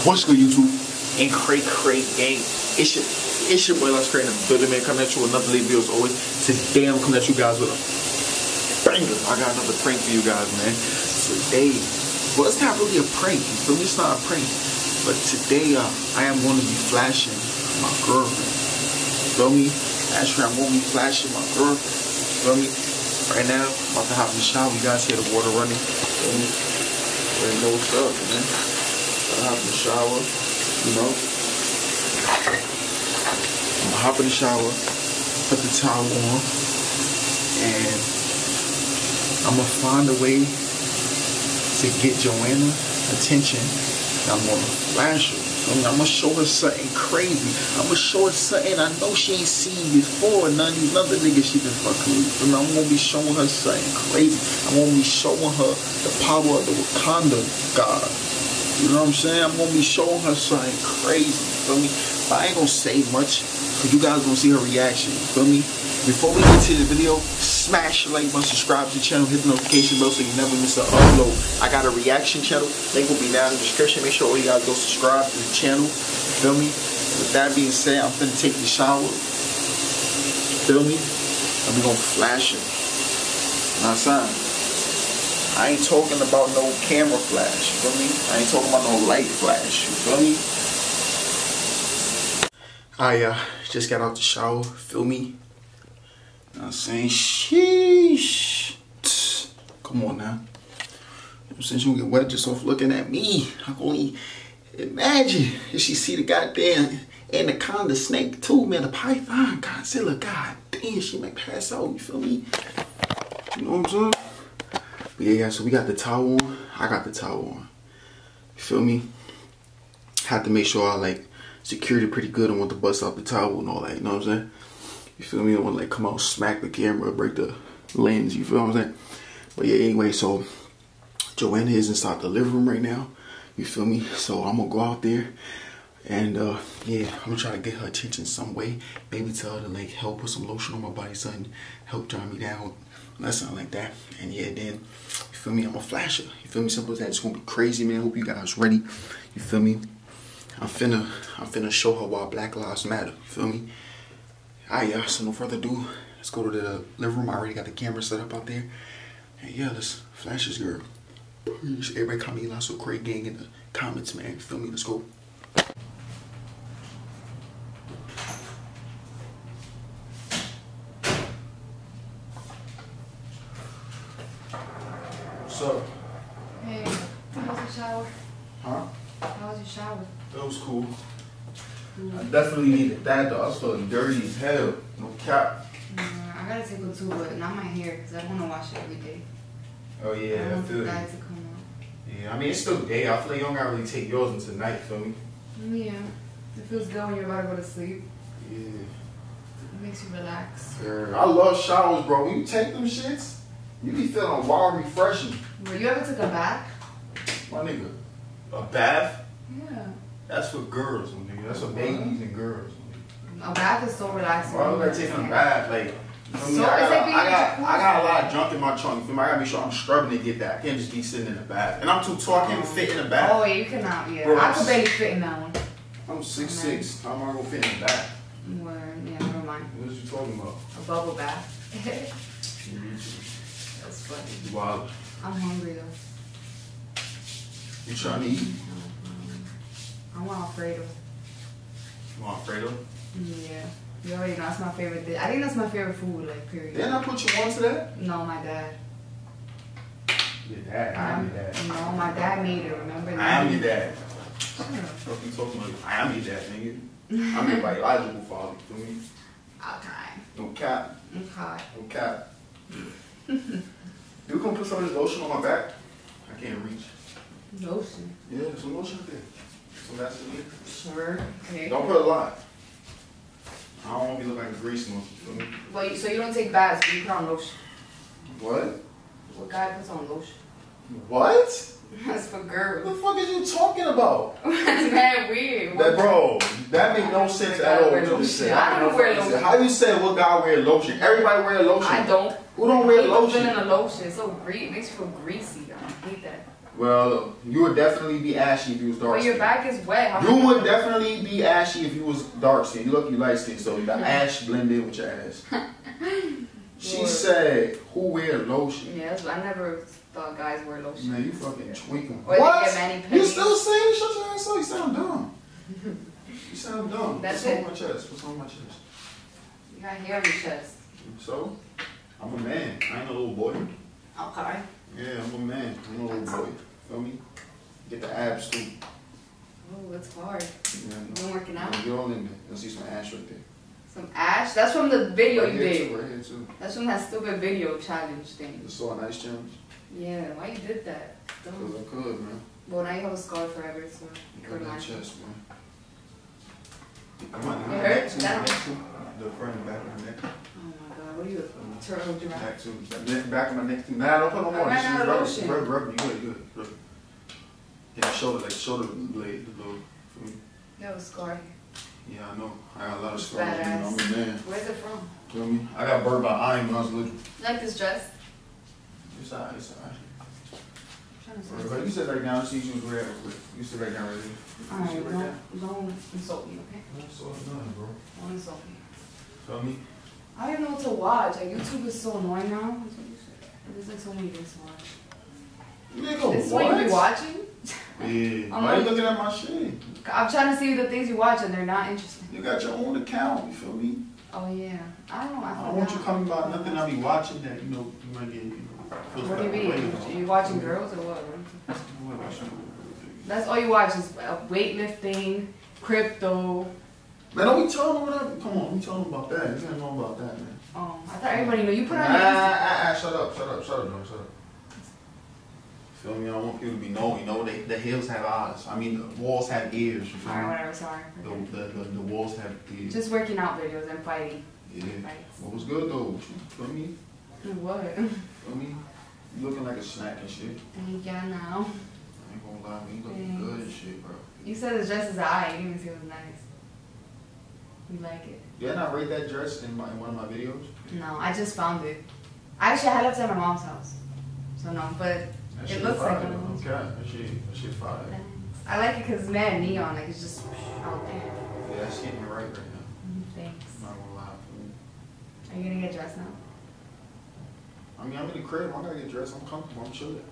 What's good, YouTube? And Cray Cray Gang. It's your, it's your boy, Let's Cray, and building man coming at you with another late video as always. Today, I'm coming at you guys with a banger. I got another prank for you guys, man. Today, well, it's not really a prank. You feel me? It's not a prank. But today, uh, I am going to be flashing my girlfriend. You feel me? Actually, I'm going to be flashing my girlfriend. You feel me? Right now, I'm about to hop in the shower. You guys hear the water running. You feel me? Already know what's up, man. Gotta hop in the shower, you know. I'm hop in the shower, put the towel on, and I'm gonna find a way to get Joanna attention. I'm gonna flash her. I mean, I'm gonna show her something crazy. I'm gonna show her something I know she ain't seen before. None these other niggas she been fucking with. And I'm gonna be showing her something crazy. I'm gonna be showing her the power of the Wakanda God. You know what I'm saying? I'm gonna be showing her something crazy. You feel me? But I ain't gonna say much. Cause you guys gonna see her reaction. You feel me? Before we get to the video, smash the like button, subscribe to the channel, hit the notification bell so you never miss an upload. I got a reaction channel. Link will be down in the description. Make sure all you guys go subscribe to the channel. You feel me? With that being said, I'm finna take the shower. You feel me? And we gonna flash it. Son, I ain't talking about no camera flash. You feel me? I ain't talking about no light flash. You feel me? I uh, just got out the shower. Feel me? I'm saying? Sheesh. Come on now. Since you get wet just off looking at me, I can only imagine if she see the goddamn anaconda snake too, man. The python, Godzilla, god damn, she might pass out. You feel me? You know what I'm saying? But yeah, yeah, so we got the towel on. I got the towel on. You feel me? Had to make sure I like secured it pretty good. I want to bust out the towel and all that. You know what I'm saying? You feel me? I don't want to like come out, smack the camera, break the lens. You feel what I'm saying? But yeah, anyway, so Joanna is inside the living room right now. You feel me? So I'm gonna go out there and uh yeah, I'm gonna try to get her attention some way. Maybe tell her to like help put some lotion on my body, something, help dry me down. That's something like that. And yeah, then you feel me? I'm a flasher. You feel me? Simple as that. It's gonna be crazy, man. Hope you guys ready. You feel me? I'm finna I'm finna show her why Black Lives Matter. You feel me? Alright, y'all. So no further ado, let's go to the living room. I already got the camera set up out there. And yeah, let's flash this girl. Everybody comment Elisocray Gang in the comments, man. You feel me? Let's go. What's up? Hey, how was your shower? Huh? How was your shower? That was cool. I that though. I was feeling dirty as hell. No cap. I gotta take a too, but not my hair because I want to wash it every day. Oh yeah, I want feel the you. guy to come out. Yeah, I mean it's still day. I feel like you don't gotta really take yours until night. Feel me? Yeah, it feels good when you're about to go to sleep. Yeah. It makes you relax. Girl, I love showers, bro. When you take them shits, you be feeling wild, refreshing. You ever took a bath? My nigga, a bath? Yeah. That's for girls, my nigga. That's for babies and girls. A bath is so relaxing. Why would I take a bath? Like, feel me? So I, got, being I, got, a I got a lot of junk in my trunk. You feel me? I gotta make sure I'm scrubbing to get that. I can't just be sitting in the bath. And I'm too tall. I can't fit in the bath. Oh, you cannot. Yeah, Bro, I could barely fit in that one. I'm six six. How am I gonna fit in the bath? Word. Yeah, never mind. What are you talking about? A bubble bath. Mm-hmm. That's funny. Wild. I'm hungry though. You trying to eat? I want Alfredo. You want Fredo? Yeah. You already know that's my favorite dish. I think that's my favorite food, like period. Didn't I put you onto that? No, my dad. Your dad. I am your dad. No, my dad made it, remember? that? I am your dad. Shut up. What you talking about? I am your dad, nigga. I'm your biological father. You feel me? Okay. No cap. Okay. No cap. you gonna put some of this lotion on my back? I can't reach. Lotion. Yeah, some lotion up there. Some Vaseline. Sure. Okay. Don't put a lot. I don't want to be looking like a grease monster. You feel me? Well, you, so you don't take baths, but you put on lotion. What? What guy puts on lotion? What? That's for girls. What the fuck is you talking about? That's mad weird. That bro, that make no sense at all. You just said. I don't wear lotion. How you say what guy wear lotion? Everybody wear lotion. I don't. Who don't wear the lotion? feeling of lotion. It's so greasy. It makes you feel greasy. I hate that. Well, you would definitely be ashy if you was dark But your back is wet. How You would definitely be ashy if you was dark skinned. You look you light skin, so the mm-hmm. ash blended with your ass. she Lord. said, "Who wear lotion?" Yeah, that's, I never thought guys wear lotion. Man, you fucking tweaking. Or they what? get mani You still saying shut your ass up? You sound dumb. you sound dumb. That's What's it. on my chest? What's on my chest? You got hair on your chest. So, I'm a man. I ain't a little boy. Okay. Yeah, I'm a man. I'm a little boy. Feel me? Get the abs too. Oh, it's hard. Yeah, You been working out? All in there. You'll see some ash right there. Some ash? That's from the video right you did. too. Right here too. That's from that stupid video challenge thing. Just saw a nice challenge. Yeah, why you did that? Cause I could, man. Well, now you have a scar forever, so you Got that chest, man. Come on, It hurts? That neck don't- too. The front and back of my neck. Oh my god, what are you, a turtle giraffe? Back. Neck, back of my neck. Nah, don't put no more. I ran Just out of rub, lotion. Rub, rub, you good, good. Rub. Yeah, the shoulder, like shoulder blade, the little. feel me? You have a scar here. Yeah, I know. I got a lot of scars. You know, I'm a man. Where's it from? Feel me? I got burned by iron when I was little. You like this dress? It's alright, it's alright. I'm trying to Right, right, You sit right down, see you was real quick. You sit right down right there. Alright, You sit right don't, don't insult me, okay? All it's nothing, bro. Don't insult me. Feel me? I don't know what to watch. Like, YouTube is so annoying now. What. There's like so many things to watch. Nigga, this is what you watching? Yeah. I'm Why you looking at my shit? I'm trying to see the things you watch and they're not interesting. You got your own account, you feel me? Oh yeah. I don't know. I, I don't want you coming about nothing I be watching that, you know, you might get, you know, feel What do you type of way mean? about. You watching girls or what? What about you? That's all you watch is uh, weightlifting, crypto. Man, don't be telling them what I, come on, we telling them about that. You gotta know about that, man. Oh, I thought everybody knew. You put on your Insta- ah, ah, shut up, shut up, shut up, no, shut up. Feel me? I don't want people to be knowing, you know, they, the hills have eyes. I mean, the walls have ears, you feel Alright, me? whatever. Sorry. The, the, the, the walls have ears. Just working out videos and fighting. Yeah. Fights. What was good though? Feel me? What? Feel me? You looking like a snack and shit. Yeah, now. I ain't gonna lie. You looking Thanks. good and shit, bro. You said the dress is eye. You didn't even say it was nice. You like it? Did I not rate that dress in, my, in one of my videos? No, I just found it. I actually, I had it at my mom's house. So no, but It looks like fire, one of though. those. Okay, that shit, that shit fire. I like it because it's mad neon. Like it's just out there. Yeah, that's getting me right right now. Mm-hmm, thanks. I'm not gonna lie. Are you gonna get dressed now? I mean, I'm in the crib. I gotta get dressed. I'm comfortable. I'm chilling.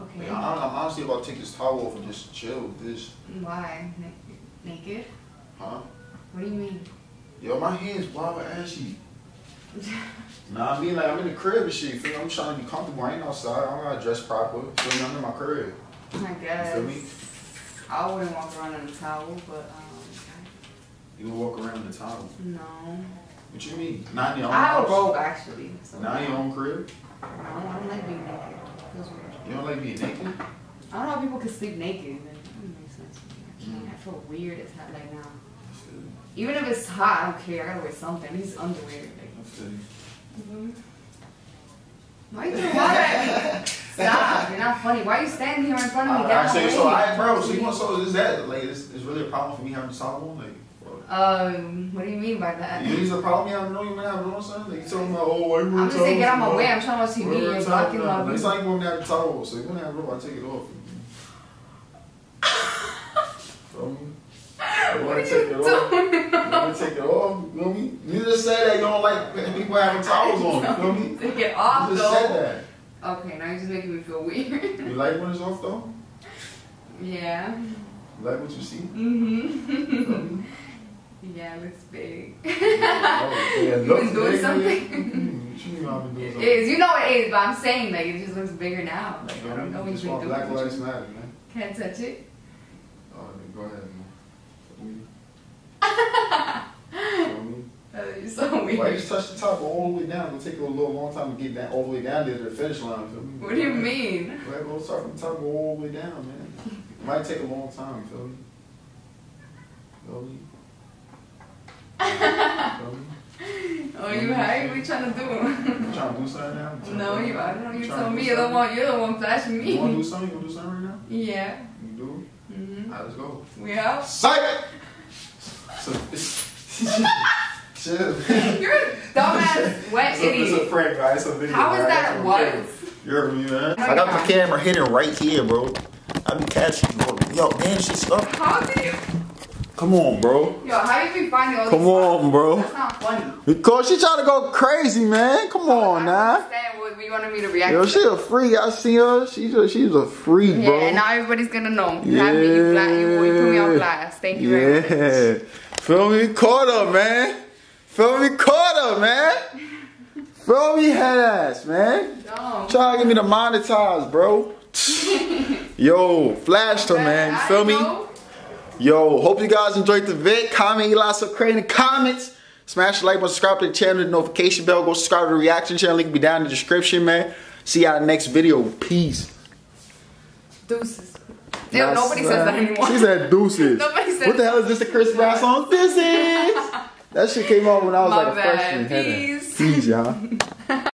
Okay. Yeah, I'm, I'm honestly about to take this towel off and just chill with this. Why? Na- naked? Huh? What do you mean? Yo, my hands blobber ashy. Nah, I mean, like, I'm in the crib and shit. Feel me? I'm trying to be comfortable. I ain't outside. I don't gotta dress proper. Feel me? I'm in my crib. I You guess. feel me? I wouldn't walk around in a towel, but um, You can walk around in a towel. no. What you mean? Not in your own I have a robe actually. So Not in your own crib? No, I don't like being naked. Feels weird. You don't like being naked? I don't know how people can sleep naked. That doesn't make sense to me. I can't. I feel weird. It's not right now. You. Even if it's hot, I don't care. I gotta wear something. These underwear. I feel you. Why throwing water at me? Stop. You're not funny. Why are you standing here in front of me? Get Alright, out so, so. I, bro, so you want so is that like is, is really a problem for me having the towel on? Like. Um, what do you mean by that? you need a problem you having no you have no son? Like you talking about oh why you I'm just saying, get out my way. I'm trying to watch TV. You're blocking my It's like you want me to have towel, so you want to have a rope, I take it off. Me? You want to take it off? You want to take it off? You feel me? You just said that you don't like people having towels on. You feel me? Take it off, You just said that. Okay, now you're just making me feel weird. You like when it's off though? yeah. You like what you see? Mm-hmm. Yeah, it looks big. Yeah, You looks doing big, something? nigga. What you been doing something? is. You know it is, but I'm saying like it just looks bigger now. Like I don't know what you've been Black. Lives Matter, man. Can't touch it. Oh, go ahead, man. Feel me? Me? Oh, you're so Why you touch the top all the way down? It'll take you a little long time to get down all the way down there to the finish line. Feel me? What do you mean? Right, go start from the top, all the way down, man. It might take a long time. Feel me? Feel me? Feel me? Oh, you high? What you trying to do? You trying to do something now? no, you. I don't know. You told to me do you're the something? one. You're the one flashing me. You want to do something? You want to do something right now? Yeah. You do? Mhm. Alright, let's go. We out. Psych! So, chill. You're a dumbass wet It's a, it's a idiot. prank, guys. A video. How is alright? that It's a what? video. You heard me, man? I got the camera hidden right here, bro. I be catching you, bro. Yo, damn, shit's up. How do you? Come on, bro. Yo, how you be finding all Come these on, bro. That's not funny. Because she trying to go crazy, man. Come on, I now. understand what you wanted me to react Yo, to. she a freak. I see her. She's a, she's a freak, Yeah, bro. and now everybody's gonna know. You have me, you, bla- you, you put me on blast. Thank you very much. Feel me? Caught up, man. Feel me? Caught up, man. Feel me? Head ass, man. No. Try to get me to monetize, bro. Yo, flashed her, man. You feel me? Yo, hope you guys enjoyed the vid. Comment, lots of crazy comments. Smash the like button, subscribe to the channel, the notification bell. Go subscribe to the reaction channel. Link will be down in the description, man. See y'all the next video. Peace. Deuces. Ew, That's nobody says that anymore. She said deuces. Nobody says What the hell is this? The Chris Brown song? This is. That shit came out when I was My like a bad. freshman. Peace. Peace, y'all.